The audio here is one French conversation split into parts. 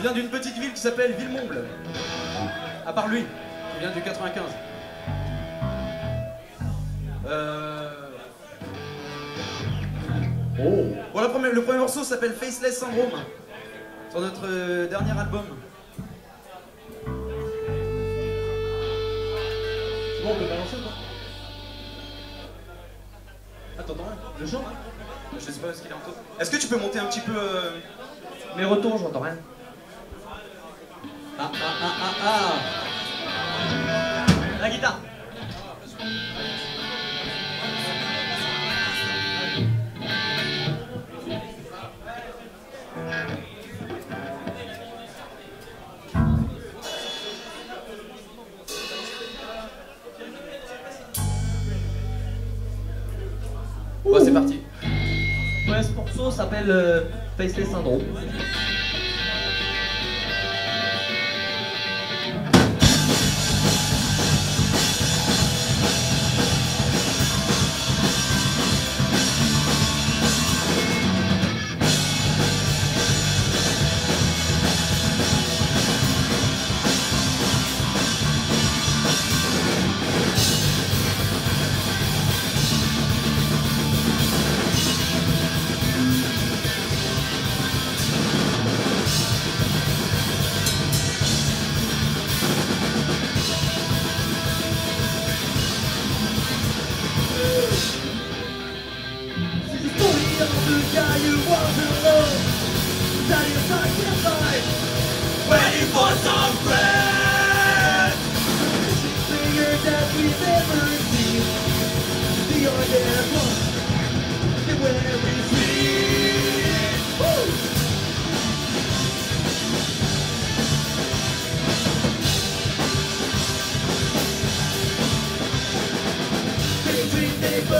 vient d'une petite ville qui s'appelle Villemomble. À part lui, qui vient du 95. Euh... Oh Bon, le premier morceau s'appelle Faceless Syndrome. Sur notre euh, dernier album. Bon, on peut balancer ou Attends, attends, Je chante je sais pas ce qu'il est en. Est-ce que tu peux monter un petit peu. euh, Mes retours, j'entends rien. Ah, ah, ah, ah, ah La guitare Bon, c'est parti. Ouais, ce morceau s'appelle euh, Faceless Syndrome.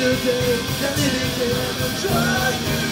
day that it can try to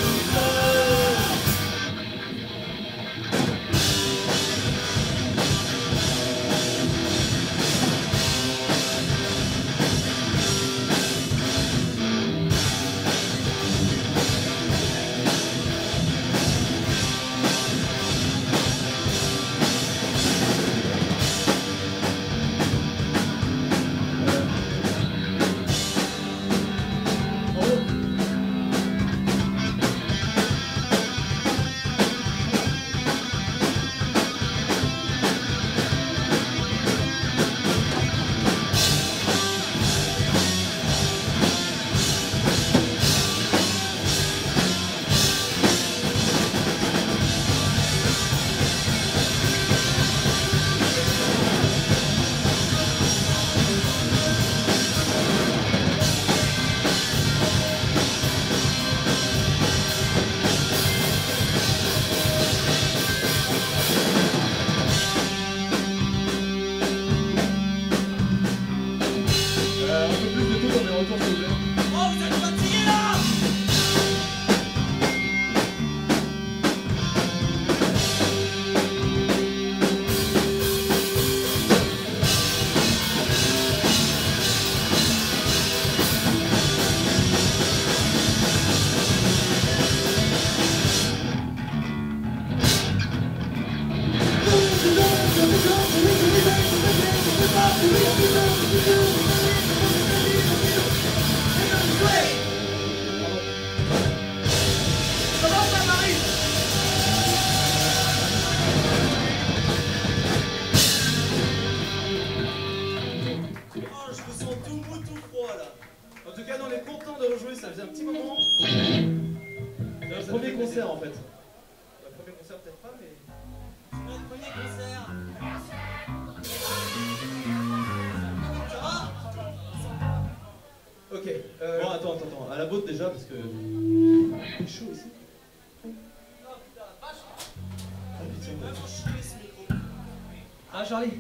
Charlie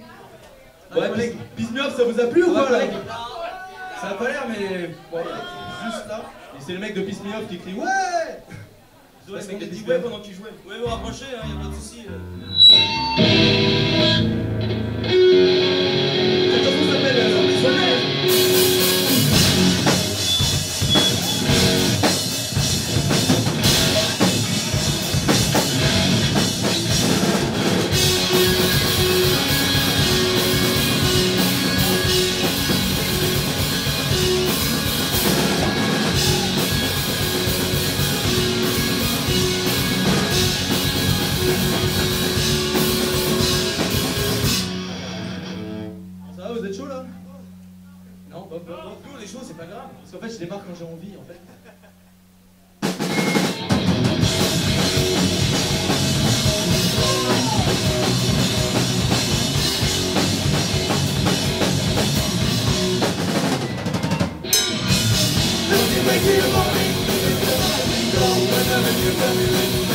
Ouais, collègue. Peace Me Up, ça vous a plu ou Ouais, quoi là. Ça a pas l'air, mais bon, juste là. Et c'est le mec de Peace Me Up qui crie Ouais Ouais, c'est c'est des des displays. ouais pendant qu'il jouait. Ouais, vous rapprochez, hein, y a pas de soucis. euh. Cette chanson s'appelle euh. Turn off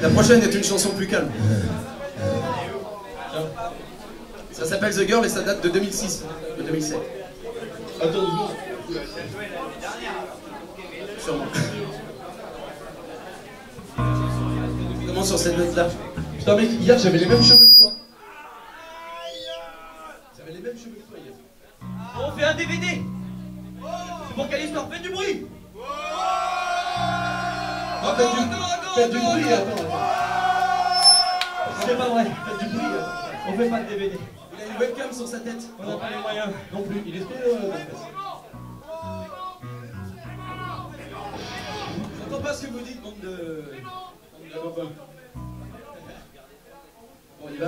La prochaine est une chanson plus calme. Ça s'appelle The Girl et ça date de 2006, de 2007. Attends, deux secondes. Sûrement. On commence sur cette note-là. Putain, mec, hier j'avais les mêmes cheveux que toi. J'avais les mêmes cheveux que toi hier. On fait un DVD C'est pour quelle histoire Faites du bruit faites du, faites du bruit, attends, attends. C'est pas vrai, faites du bruit On fait pas de DVD Il a une webcam sur sa tête. On n'a pas les moyens Non plus, il est l'espèce. J'entends pas ce que vous dites, bande de. Bon, on y va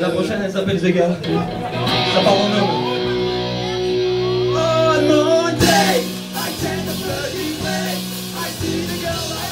La prochaine elle s'appelle Girl Ça part en homme On Monday, I tend to bloody way. I see the girl I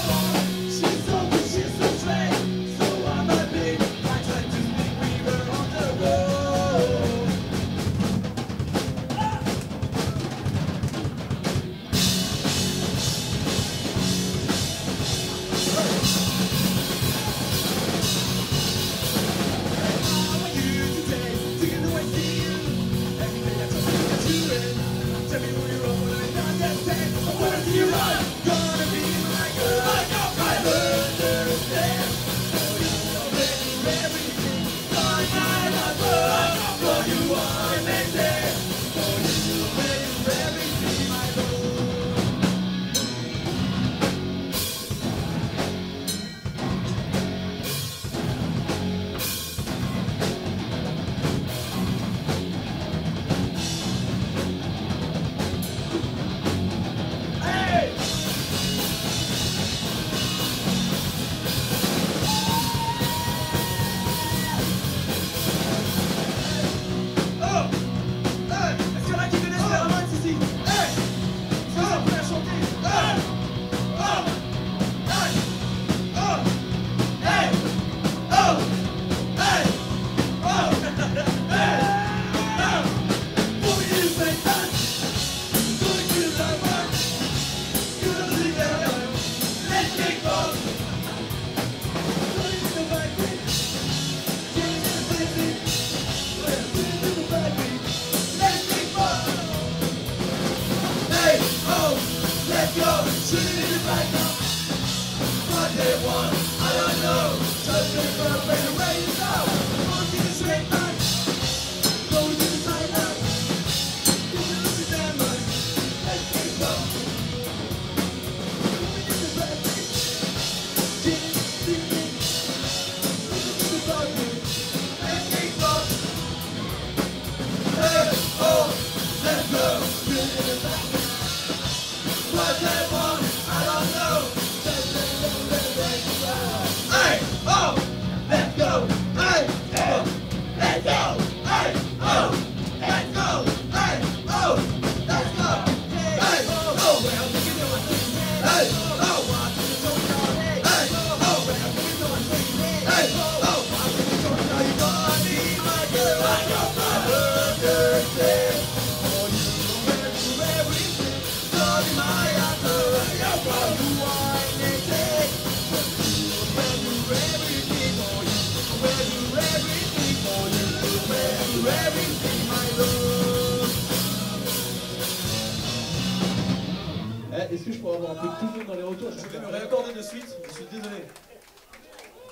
je pourrais avoir un peu de tout le monde dans les retours Je vais me réaccorder de suite, je suis désolé.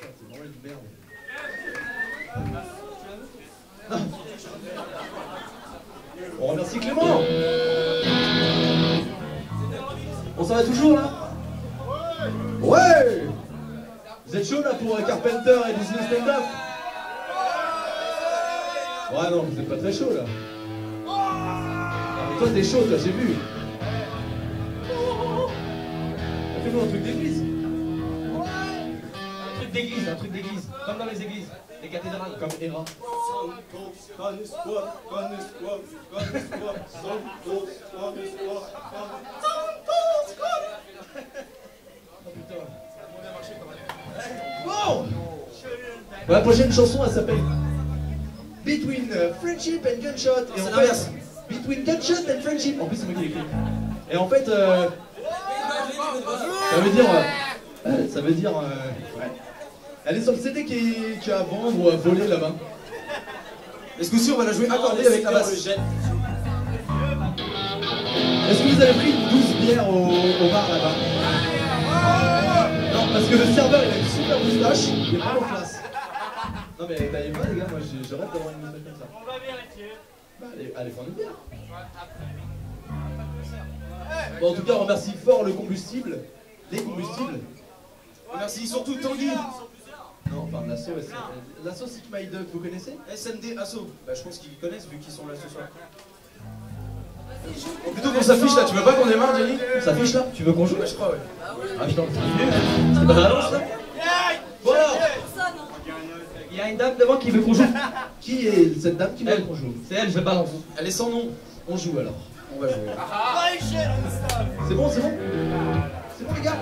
C'est vraiment une merde. On remercie Clément On s'en va toujours là? Ouais êtes chaud là pour euh, Carpenter et Disney Stand Up Ouais, non, vous êtes pas très chaud là. Ah, mais toi, t'es chaud, toi, j'ai vu. Un truc d'église. Un truc d'église, un truc d'église. Comme dans les églises, les cathédrales. Comme. Bon Bon, La prochaine chanson, elle s'appelle Between euh, Friendship and Gunshot. Et en fait, Between Gunshot and Friendship. En plus, c'est moi qui l'ai écrit. Et en fait, euh, ça veut dire. euh, euh, ça veut dire. euh, ouais. Elle est sur le CD qui est, qui est à vendre ou à voler là-bas. Et ce coup-ci, on va la jouer accordée avec la basse. Est-ce que vous avez pris 12 bières au, au bar là-bas Non, parce que le serveur il a une super moustache, il est pas en place. Non mais t'allez pas les gars, moi j'ai- je rêve d'avoir une moustache comme ça. On va vérifier. Bah allez, allez prendre une bière. Bon en tout cas on remercie fort le combustible, les combustibles. Merci surtout Tanguy. Non, enfin l'asso, l'asso Sick My Dog, vous connaissez SND Asso. Bah, je pense qu'ils connaissent vu qu'ils sont là ce soir. Bon, plutôt qu'on s'affiche là, tu veux pas qu'on démarre, Jenny On s'affiche là Tu veux qu'on joue Bah, je crois, ouais. Ah putain, c'était pas la lance là Bon alors Il y a une dame devant qui veut qu'on joue. Qui est cette dame qui veut qu'on joue C'est elle, je balance. Elle est sans nom. On joue alors. On va jouer. C'est bon, c'est bon. C'est bon les gars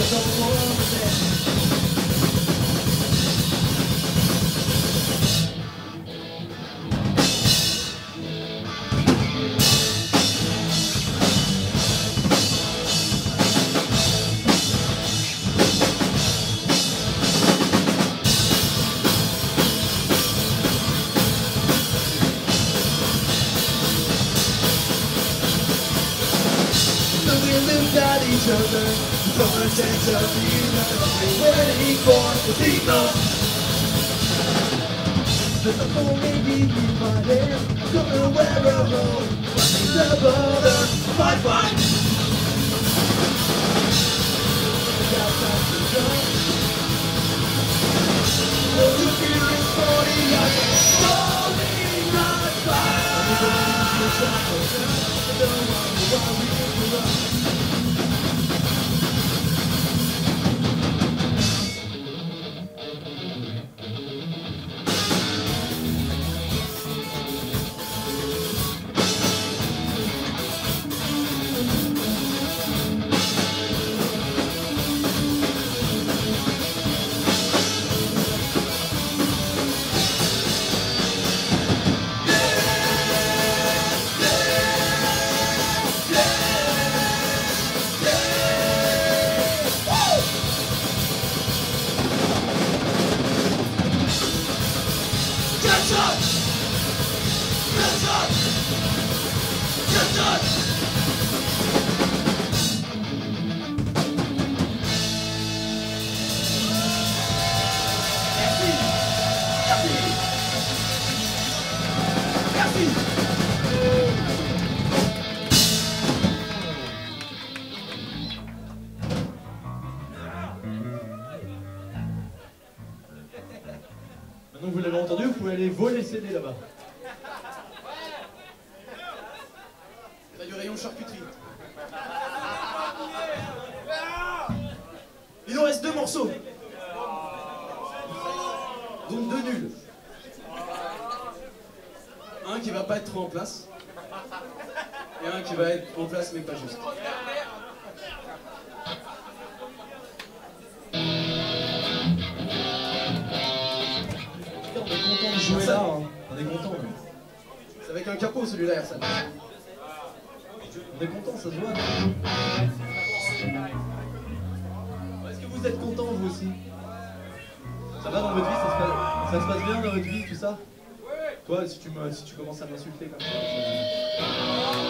Eu I'm full of sense of humor When he forms the people Just a fool maybe you find him Gonna wear a robe But he's a brother Fight, fight! To 40 I don't know why we vous l'avez entendu, vous pouvez aller voler CD là-bas. Il y a du rayon charcuterie. Il nous reste deux morceaux. Donc deux nuls. Un qui va pas être trop en place. Et un qui va être en place mais pas juste. Jouer là, hein. on est content. C'est avec un capot celui-là, Ersan. On est content, ça se voit. Est-ce que vous êtes content vous aussi? Ça va dans votre vie ça se, passe, ça se passe bien dans votre vie, tout ça? Toi, si tu, me, si tu commences à m'insulter comme ça. ça-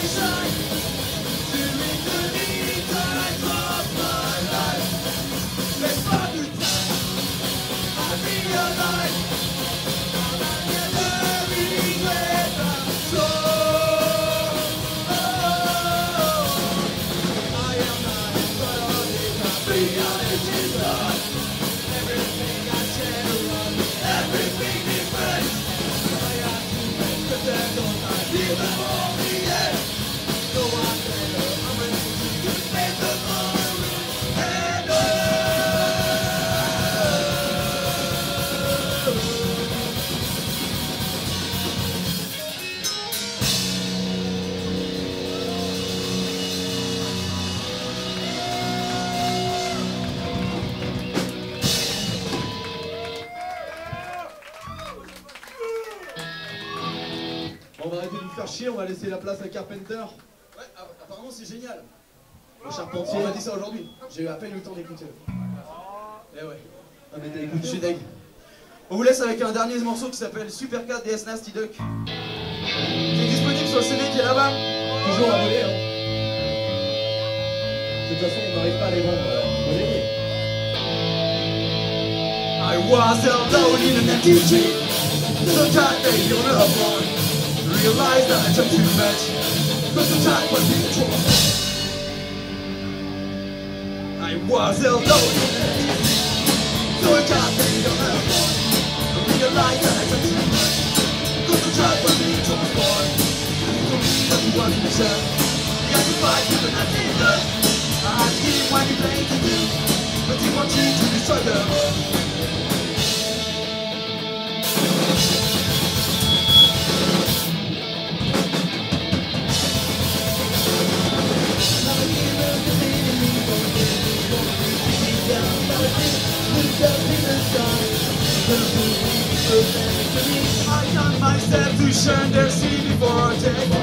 To make the laisser la place à Carpenter, Ouais, app- apparemment c'est génial. le On charpentier. m'a dit ça aujourd'hui. J'ai eu à peine le temps d'écouter. Eh ouais, Ah, mais t'as je suis deg. On vous laisse avec un dernier morceau qui s'appelle Super 4 DS Nasty Duck. Qui est disponible sur le CD qui est là-bas. Toujours à voler, hein. De toute façon, on n'arrive pas à les vendre. euh, voler. I was alone in an empty street So tired that you're not Realized that I took too much. But the time was in control. I was alone. In an empty street So tired that you're not born Realized that I took too much. But the time was in control. You told me that you wasn't sure You had to fight with the Nazi blood I asked him what he planned to do But he wanted to destroy the world nation, their city vortex.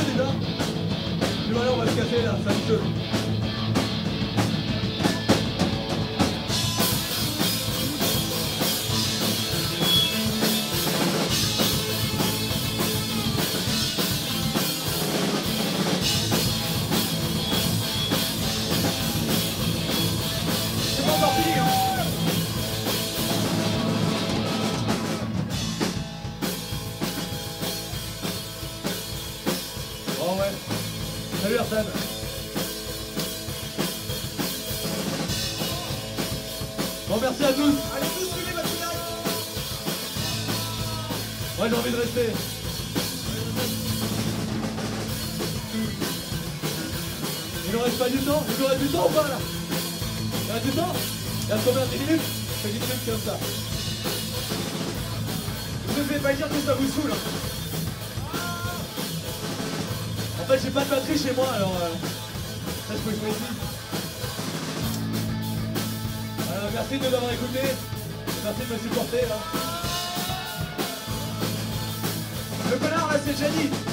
déjà Tu vas on va se casser là, ça me ça vous saoule. En fait, j'ai pas de batterie chez moi, alors euh, ça, je peux jouer ici. Alors, merci de m'avoir écouté. Merci de me supporter. Le connard, là, c'est Janine.